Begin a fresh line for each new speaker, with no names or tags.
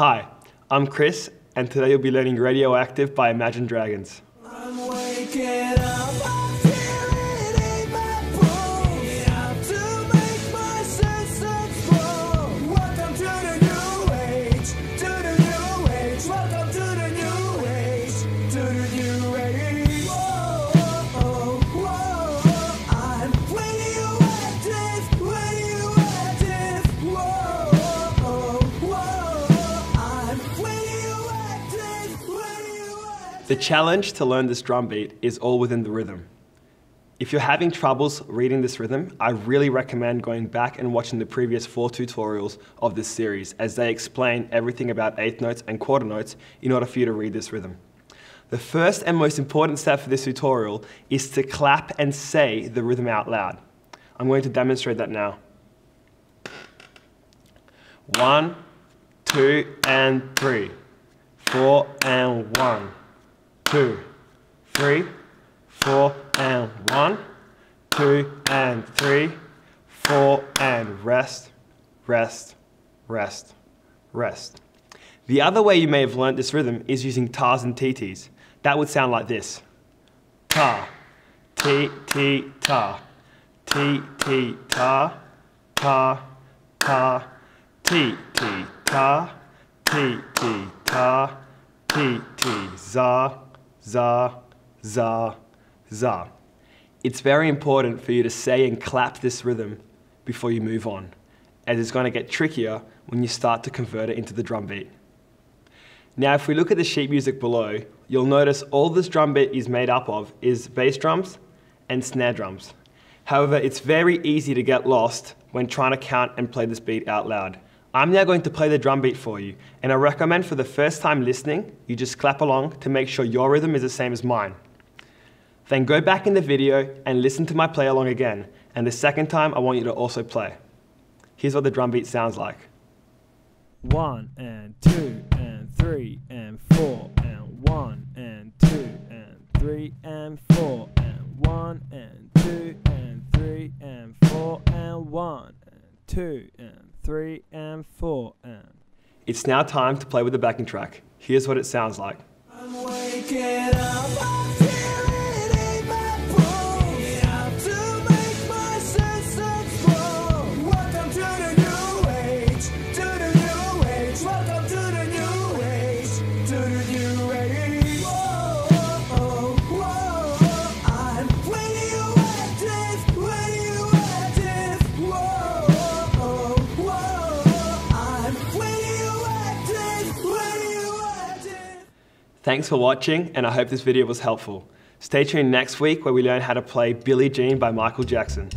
Hi, I'm Chris, and today you'll be learning Radioactive by Imagine Dragons. The challenge to learn this drum beat is all within the rhythm. If you're having troubles reading this rhythm, I really recommend going back and watching the previous four tutorials of this series as they explain everything about eighth notes and quarter notes in order for you to read this rhythm. The first and most important step for this tutorial is to clap and say the rhythm out loud. I'm going to demonstrate that now. One, two, and three. Four, and one two, three, four, and one, two, and three, four, and rest, rest, rest, rest. The other way you may have learnt this rhythm is using tars and TTs. That would sound like this. Ta, T, T, ta, T, T, ta, ta, ta, T, T, ta, T, T, ta, T, T, za, za, za, za. It's very important for you to say and clap this rhythm before you move on, as it's going to get trickier when you start to convert it into the drum beat. Now, if we look at the sheet music below, you'll notice all this drum beat is made up of is bass drums and snare drums. However, it's very easy to get lost when trying to count and play this beat out loud. I'm now going to play the drum beat for you, and I recommend for the first time listening, you just clap along to make sure your rhythm is the same as mine. Then go back in the video and listen to my play along again, and the second time I want you to also play. Here's what the drum beat sounds like.
One and two and three and four and one and two and three and four and one and two and three and four and one two and three, and four, and.
It's now time to play with the backing track. Here's what it sounds like. Thanks for watching, and I hope this video was helpful. Stay tuned next week where we learn how to play Billie Jean by Michael Jackson.